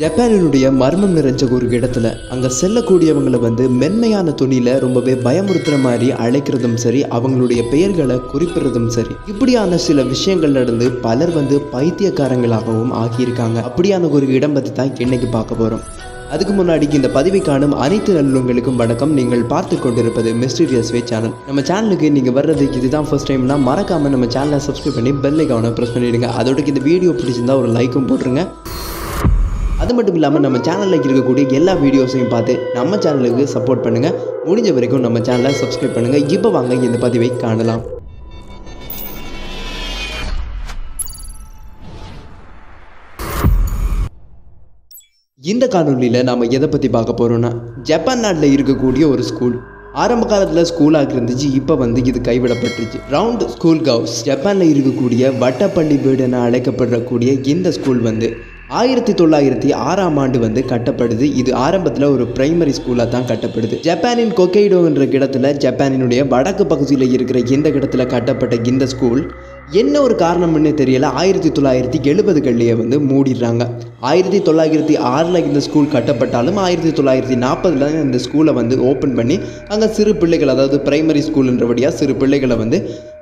ஜப்பானினுடைய மர்மம் நிறைஞ்ச ஒரு இடத்துல அங்கே செல்லக்கூடியவங்களை வந்து மென்மையான துணியில் ரொம்பவே பயமுறுத்துற மாதிரி அழைக்கிறதும் சரி அவங்களுடைய பெயர்களை குறிப்பிடுறதும் சரி. இப்படியான சில விஷயங்கள் நடந்து பலர் வந்து பைத்தியக்காரங்களாகவும் ஆகியிருக்காங்க. அப்படியான ஒரு இடம் பற்றி தான் இன்னைக்கு பார்க்க போகிறோம் அதுக்கு முன்னாடி இந்த பதிவை காணும் அனைத்து நல்லுங்களுக்கும் வணக்கம். நீங்கள் பார்த்து கொண்டிருப்பது மிஸ்டீரியஸ் வே சேனல். நம்ம சேனலுக்கு நீங்கள் வர்றது இதுதான் ஃபர்ஸ்ட் டைம்னா மறக்காமல் நம்ம சேனலை சப்ஸ்கிரைப் பண்ணி பெல் ஐக்கானை ப்ரெஸ் பண்ணிடுங்க. அதோட இந்த வீடியோ பிடிச்சிருந்தா ஒரு லைக்கும் போட்டுருங்க. அது மட்டும் இல்லாமல் நம்ம சேனலில் இருக்கக்கூடிய எல்லா வீடியோஸையும் பார்த்து நம்ம சேனலுக்கு சப்போர்ட் பண்ணுங்கள் முடிஞ்ச வரைக்கும் நம்ம சேனலை சப்ஸ்கிரைப் பண்ணுங்கள் இப்போ வாங்க இந்த பதிவை காணலாம். இந்த காணொலியில் நாம் எதை பற்றி பார்க்க போகிறோன்னா ஜப்பான் நாட்டில் இருக்கக்கூடிய ஒரு ஸ்கூல் ஆரம்ப காலத்தில் ஸ்கூலாக இருந்துச்சு இப்போ வந்து இது கைவிடப்பட்டுருச்சு. ரவுண்ட் ஸ்கூல் கவுஸ் ஜப்பானில் இருக்கக்கூடிய வட்டப்பள்ளி வீடு என அழைக்கப்படக்கூடிய இந்த ஸ்கூல் வந்து ஆயிரத்தி தொள்ளாயிரத்தி ஆறாம் ஆண்டு வந்து கட்டப்படுது. இது ஆரம்பத்தில் ஒரு பிரைமரி ஸ்கூலாக தான் கட்டப்படுது. ஜப்பானின் கொக்கைடோ என்ற இடத்துல ஜப்பானினுடைய வடக்கு பகுதியில் இருக்கிற இந்த இடத்துல கட்டப்பட்ட இந்த ஸ்கூல் என்ன ஒரு காரணம்னு தெரியல. ஆயிரத்தி தொள்ளாயிரத்தி எழுபதுகள்லேயே வந்து மூடிடுறாங்க. ஆயிரத்தி தொள்ளாயிரத்தி ஆறில் இந்த ஸ்கூல் கட்டப்பட்டாலும் ஆயிரத்தி தொள்ளாயிரத்தி நாற்பதில் இந்த ஸ்கூலை வந்து ஓப்பன் பண்ணி அங்கே சிறு பிள்ளைகள் அதாவது பிரைமரி ஸ்கூல்ன்றபடியாக சிறு பிள்ளைகளை வந்து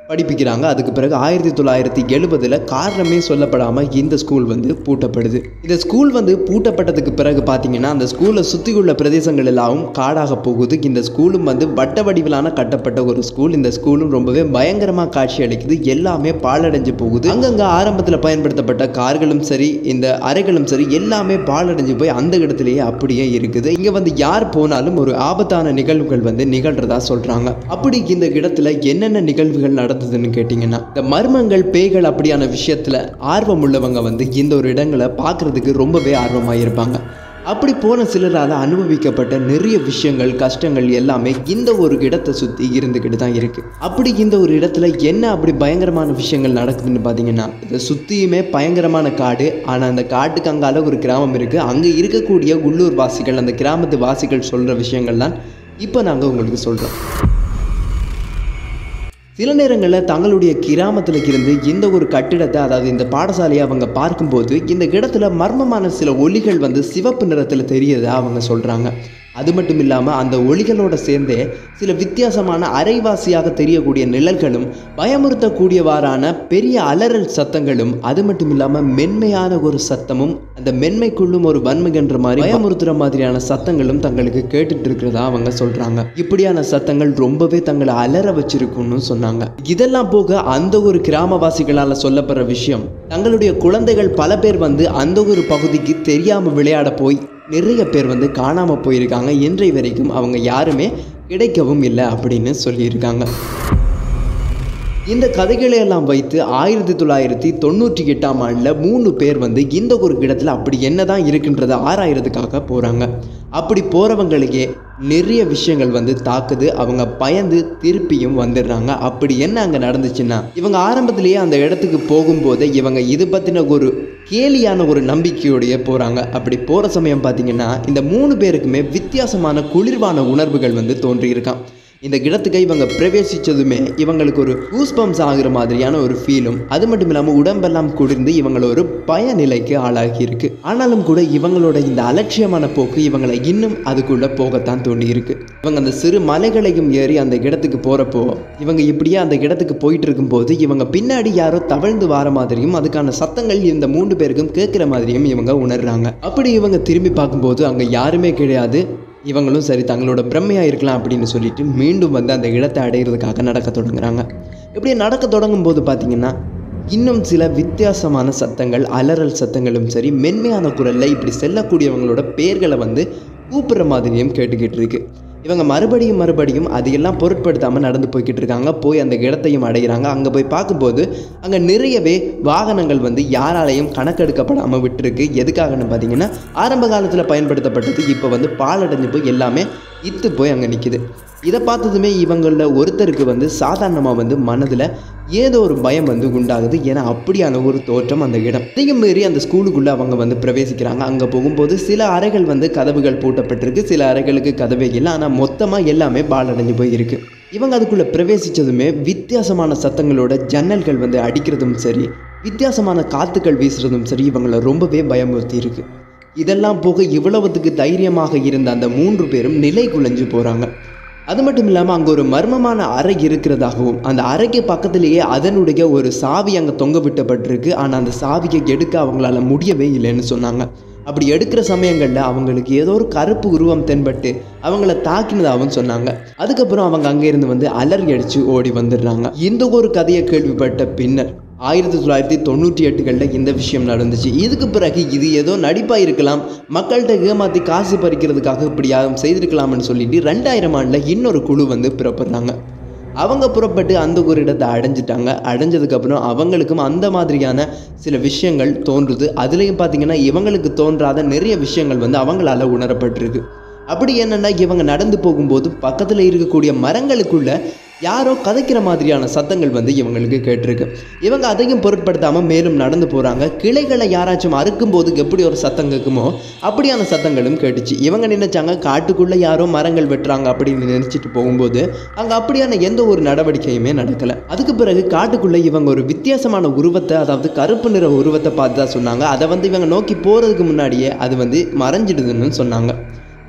படிப்பிக்கிறாங்க. அதுக்கு பிறகு ஆயிரத்தி தொள்ளாயிரத்தி எழுபதில் காரணமே சொல்லப்படாமல் இந்த ஸ்கூல் வந்து பூட்டப்படுது. இந்த ஸ்கூல் வந்து பூட்டப்பட்டதுக்கு பிறகு பார்த்தீங்கன்னா அந்த ஸ்கூலை சுற்றி உள்ள பிரதேசங்கள் எல்லாம் காடாக போகுது. இந்த ஸ்கூலும் வந்து வட்ட வடிவிலான கட்டப்பட்ட ஒரு ஸ்கூல் இந்த ஸ்கூலும் ரொம்பவே பயங்கரமாக காட்சி அளிக்குது. எல்லாமே பாலடைஞ்சு போகுது. அங்கங்கே ஆரம்பத்தில் பயன்படுத்தப்பட்ட கார்களும் சரி இந்த அறைகளும் சரி எல்லாமே பாலடைஞ்சு போய் அந்த இடத்துலையே அப்படியே இருக்குது. இங்கே வந்து யார் போனாலும் ஒரு ஆபத்தான நிகழ்வுகள் வந்து நிகழ்றதா சொல்கிறாங்க அப்படி இந்த இடத்துல என்னென்ன நிகழ்வுகள் நடந்ததுன்னு கேட்டிங்கன்னா இந்த மர்மங்கள் பேய்கள் அப்படியான விஷயத்தில் ஆர்வம் உள்ளவங்க வந்து இந்த ஒரு இடங்களை பார்க்குறதுக்கு ரொம்பவே ஆர்வமாக இருப்பாங்க அப்படி போன சிலரால் அனுபவிக்கப்பட்ட நிறைய விஷயங்கள் கஷ்டங்கள் எல்லாமே இந்த ஒரு இடத்தை சுற்றி இருந்துக்கிட்டு தான் இருக்குது அப்படி இந்த ஒரு இடத்துல என்ன அப்படி பயங்கரமான விஷயங்கள் நடக்குதுன்னு பார்த்தீங்கன்னா இதை சுற்றியுமே பயங்கரமான காடு ஆனால் அந்த காட்டுக்கு அங்கால ஒரு கிராமம் இருக்குது அங்கே இருக்கக்கூடிய உள்ளூர் வாசிகள் அந்த கிராமத்து வாசிகள் சொல்கிற விஷயங்கள்லாம் இப்போ நாங்கள் உங்களுக்கு சொல்கிறோம் சில நேரங்களில் தங்களுடைய கிராமத்தில் இருந்து இந்த ஒரு கட்டிடத்தை அதாவது இந்த பாடசாலையை அவங்க பார்க்கும்போது இந்த இடத்துல மர்மமான சில ஒலிகள் வந்து சிவப்பு நிறத்தில் தெரியறதா அவங்க சொல்கிறாங்க அது மட்டும் இல்லாமல் அந்த ஒளிகளோட சேர்ந்தே சில வித்தியாசமான அரைவாசியாக தெரியக்கூடிய நிழல்களும் பயமுறுத்தக்கூடியவாறான பெரிய அலறல் சத்தங்களும் அது மட்டும் இல்லாமல் மென்மையான ஒரு சத்தமும் அந்த மென்மைக்குள்ளும் ஒரு வன்மைகின்ற மாதிரி பயமுறுத்துகிற மாதிரியான சத்தங்களும் தங்களுக்கு கேட்டுட்டு இருக்கிறதா அவங்க சொல்கிறாங்க இப்படியான சத்தங்கள் ரொம்பவே தங்களை அலற வச்சிருக்கும்னு சொன்னாங்க. இதெல்லாம் போக அந்த ஒரு கிராமவாசிகளால் சொல்லப்படுற விஷயம் தங்களுடைய குழந்தைகள் பல பேர் வந்து அந்த ஒரு பகுதிக்கு தெரியாமல் விளையாட போய் நிறைய பேர் வந்து காணாமல் போயிருக்காங்க. இன்றை வரைக்கும் அவங்க யாருமே கிடைக்கவும் இல்லை அப்படின்னு சொல்லியிருக்காங்க. இந்த கதைகளை எல்லாம் வைத்து ஆயிரத்தி தொள்ளாயிரத்தி தொண்ணூற்றி எட்டாம் ஆண்டில் மூணு பேர் வந்து இந்த ஒரு இடத்துல அப்படி என்ன தான் இருக்குன்றதை ஆராயிறதுக்காக போகிறாங்க அப்படி போகிறவங்களுக்கே நிறைய விஷயங்கள் வந்து தாக்குது. அவங்க பயந்து திருப்பியும் வந்துடுறாங்க. அப்படி என்ன அங்கே நடந்துச்சுன்னா இவங்க ஆரம்பத்திலேயே அந்த இடத்துக்கு போகும்போதே இவங்க இது பற்றின ஒரு கேலியான ஒரு நம்பிக்கையோடைய போகிறாங்க அப்படி போகிற சமயம் பார்த்தீங்கன்னா இந்த மூணு பேருக்குமே வித்தியாசமான குளிர்வான உணர்வுகள் வந்து தோன்றியிருக்கான் இந்த இடத்துக்கு இவங்க பிரவேசித்ததுமே இவங்களுக்கு ஒரு கூஸ்பம்ஸ் ஆகுற மாதிரியான ஒரு ஃபீலும் அது மட்டும் இல்லாமல் உடம்பெல்லாம் குடிர்ந்து இவங்களை ஒரு பய நிலைக்கு ஆளாகி இருக்கு ஆனாலும் கூட இவங்களோட இந்த அலட்சியமான போக்கு இவங்களை இன்னும் அதுக்குள்ள போகத்தான் தோண்டி இருக்கு இவங்க அந்த சிறு மலைகளையும் ஏறி அந்த இடத்துக்கு போறப்போ இவங்க இப்படியே அந்த இடத்துக்கு போயிட்டு இருக்கும்போது இவங்க பின்னாடி யாரோ தவழ்ந்து வர மாதிரியும் அதுக்கான சத்தங்கள் இந்த மூன்று பேருக்கும் கேட்குற மாதிரியும் இவங்க உணர்றாங்க. அப்படி இவங்க திரும்பி பார்க்கும்போது அங்கே யாருமே கிடையாது. இவங்களும் சரி தங்களோட பிரம்மையாக இருக்கலாம் அப்படின்னு சொல்லிட்டு மீண்டும் வந்து அந்த இடத்தை அடையிறதுக்காக நடக்க தொடங்குறாங்க. இப்படி நடக்க தொடங்கும் போது பார்த்தீங்கன்னா இன்னும் சில வித்தியாசமான சத்தங்கள் அலறல் சத்தங்களும் சரி மென்மையான குரலில் இப்படி செல்லக்கூடியவங்களோட பேர்களை வந்து கூப்பிட்ற மாதிரியும் கேட்டுக்கிட்டு இருக்குது இவங்க மறுபடியும் மறுபடியும் அதையெல்லாம் பொருட்படுத்தாமல் நடந்து போய்கிட்டு இருக்காங்க. போய் அந்த இடத்தையும் அடைகிறாங்க அங்கே போய் பார்க்கும்போது அங்கே நிறையவே வாகனங்கள் வந்து யாராலையும் கணக்கெடுக்கப்படாமல் விட்டுருக்கு. எதுக்காகன்னு பார்த்தீங்கன்னா ஆரம்ப காலத்தில் பயன்படுத்தப்பட்டது இப்போ வந்து பாலடைஞ்சு போய் எல்லாமே இத்து போய் அங்கே நிற்கிது இதை பார்த்ததுமே இவங்களில் ஒருத்தருக்கு வந்து சாதாரணமாக வந்து மனதில் ஏதோ ஒரு பயம் வந்து உண்டாகுது. ஏன்னா அப்படியான ஒரு தோற்றம் அந்த இடம். அதிகம் மீறி அந்த ஸ்கூலுக்குள்ளே அவங்க வந்து பிரவேசிக்கிறாங்க. அங்கே போகும்போது சில அறைகள் வந்து கதவுகள் பூட்டப்பட்டிருக்கு. சில அறைகளுக்கு கதவே இல்லை. ஆனால் மொத்தமாக எல்லாமே பாலடைஞ்சு போய் இருக்குது இவங்க அதுக்குள்ளே பிரவேசித்ததுமே வித்தியாசமான சத்தங்களோட ஜன்னல்கள் வந்து அடிக்கிறதும் சரி வித்தியாசமான காத்துக்கள் வீசுறதும் சரி இவங்களை ரொம்பவே பயமுறுத்தி இருக்குது இதெல்லாம் போக இவ்வளவுத்துக்கு தைரியமாக இருந்த அந்த மூன்று பேரும் நிலை குலைஞ்சு போகிறாங்க அது மட்டும் இல்லாமல் அங்கே ஒரு மர்மமான அறை இருக்கிறதாகவும் அந்த அறைக்கு பக்கத்திலேயே அதனுடைய ஒரு சாவி அங்கே தொங்க விட்டப்பட்டிருக்கு. ஆனால் அந்த சாவியை எடுக்க அவங்களால முடியவே இல்லைன்னு சொன்னாங்க. அப்படி எடுக்கிற சமயங்களில் அவங்களுக்கு ஏதோ ஒரு கருப்பு உருவம் தென்பட்டு அவங்கள தாக்கினதாகவும் சொன்னாங்க. அதுக்கப்புறம் அவங்க அங்கேருந்து வந்து அலறி அடித்து ஓடி வந்துடுறாங்க. இந்த ஒரு கதையை கேள்விப்பட்ட பின்னர் ஆயிரத்தி தொள்ளாயிரத்தி தொண்ணூற்றி எட்டுகளில் இந்த விஷயம் நடந்துச்சு. இதுக்கு பிறகு இது ஏதோ நடிப்பாக இருக்கலாம் மக்கள்கிட்ட ஏமாற்றி காசு பறிக்கிறதுக்காக இப்படி யாரும் செய்திருக்கலாம்னு சொல்லிட்டு ரெண்டாயிரம் ஆண்டில் இன்னொரு குழு வந்து பிறப்படுறாங்க அவங்க புறப்பட்டு அந்த ஒரு இடத்தை அடைஞ்சிட்டாங்க. அடைஞ்சதுக்கப்புறம் அவங்களுக்கும் அந்த மாதிரியான சில விஷயங்கள் தோன்றுது. அதுலேயும் பார்த்தீங்கன்னா இவங்களுக்கு தோன்றாத நிறைய விஷயங்கள் வந்து அவங்களால உணரப்பட்டிருக்கு. அப்படி என்னென்னா இவங்க நடந்து போகும்போது பக்கத்தில் இருக்கக்கூடிய மரங்களுக்குள்ள யாரோ கதைக்கிற மாதிரியான சத்தங்கள் வந்து இவங்களுக்கு கேட்டிருக்கு. இவங்க அதையும் பொருட்படுத்தாமல் மேலும் நடந்து போகிறாங்க கிளைகளை யாராச்சும் அறுக்கும்போது எப்படி ஒரு சத்தம் கேட்குமோ அப்படியான சத்தங்களும் கேட்டுச்சு. இவங்க நினைச்சாங்க காட்டுக்குள்ளே யாரோ மரங்கள் வெட்டுறாங்க அப்படின்னு நினச்சிட்டு போகும்போது அங்கே அப்படியான எந்த ஒரு நடவடிக்கையுமே நடக்கலை. அதுக்கு பிறகு காட்டுக்குள்ளே இவங்க ஒரு வித்தியாசமான உருவத்தை அதாவது கருப்பு நிற உருவத்தை பார்த்து தான் சொன்னாங்க. அதை வந்து இவங்க நோக்கி போகிறதுக்கு முன்னாடியே அது வந்து மறைஞ்சிடுதுன்னு சொன்னாங்க.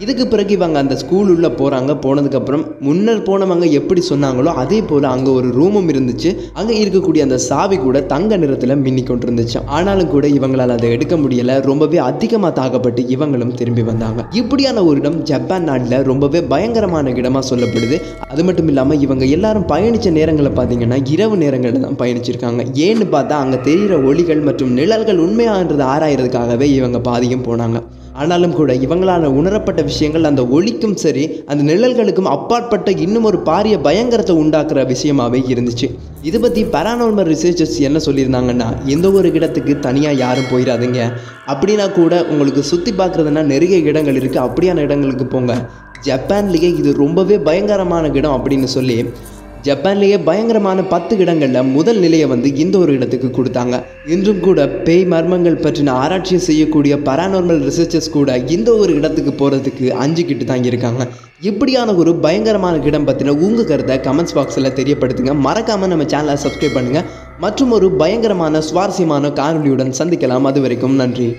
இதுக்கு பிறகு இவங்க அந்த ஸ்கூல் உள்ளே போகிறாங்க போனதுக்கப்புறம் முன்னர் போனவங்க எப்படி சொன்னாங்களோ அதே போல் அங்கே ஒரு ரூமும் இருந்துச்சு. அங்கே இருக்கக்கூடிய அந்த சாவி கூட தங்க நிறத்தில் மின்னி கொண்டு இருந்துச்சு ஆனாலும் கூட இவங்களால் அதை எடுக்க முடியலை. ரொம்பவே அதிகமாக தாக்கப்பட்டு இவங்களும் திரும்பி வந்தாங்க. இப்படியான ஒரு இடம் ஜப்பான் நாட்டில் ரொம்பவே பயங்கரமான இடமாக சொல்லப்படுது. அது மட்டும் இல்லாமல் இவங்க எல்லாரும் பயணித்த நேரங்களை பார்த்தீங்கன்னா இரவு நேரங்களில் தான் பயணிச்சிருக்காங்க. ஏன்னு பார்த்தா அங்கே தெரிகிற ஒளிகள் மற்றும் நிழல்கள் உண்மையான்றதை ஆராயறதுக்காகவே இவங்க பாதியும் போனாங்க. ஆனாலும் கூட இவங்களால் உணரப்பட்ட விஷயங்கள் அந்த ஒளிக்கும் சரி அந்த நிழல்களுக்கும் அப்பாற்பட்ட இன்னும் ஒரு பாரிய பயங்கரத்தை உண்டாக்குற விஷயமாவே இருந்துச்சு. இதை பற்றி பரானார்மல் ரிசர்ச்சர்ஸ் என்ன சொல்லியிருந்தாங்கன்னா எந்த ஒரு இடத்துக்கு தனியாக யாரும் போயிடாதீங்க அப்படின்னா கூட உங்களுக்கு சுற்றி பார்க்குறதுனா நிறைய இடங்கள் இருக்குது அப்படியான இடங்களுக்கு போங்க. ஜப்பான்லேயே இது ரொம்பவே பயங்கரமான இடம் அப்படின்னு சொல்லி ஜப்பான்லேயே பயங்கரமான பத்து இடங்களில் முதல் நிலையை வந்து இந்த ஒரு இடத்துக்கு கொடுத்தாங்க. இன்றும் கூட பேய் மர்மங்கள் பற்றின ஆராய்ச்சி செய்யக்கூடிய பரானார்மல் ரிசர்ச்சர்ஸ் கூட இந்த ஒரு இடத்துக்கு போகிறதுக்கு அஞ்சுக்கிட்டு தான் இருக்காங்க. இப்படியான ஒரு பயங்கரமான இடம் பற்றின உங்கள் கருத்தை கமெண்ட்ஸ் பாக்ஸில் தெரியப்படுத்துங்க. மறக்காமல் நம்ம சேனலை சப்ஸ்கிரைப் பண்ணுங்கள் மற்றும் ஒரு பயங்கரமான சுவாரஸ்யமான காணொலியுடன் சந்திக்கலாம். அது வரைக்கும் நன்றி.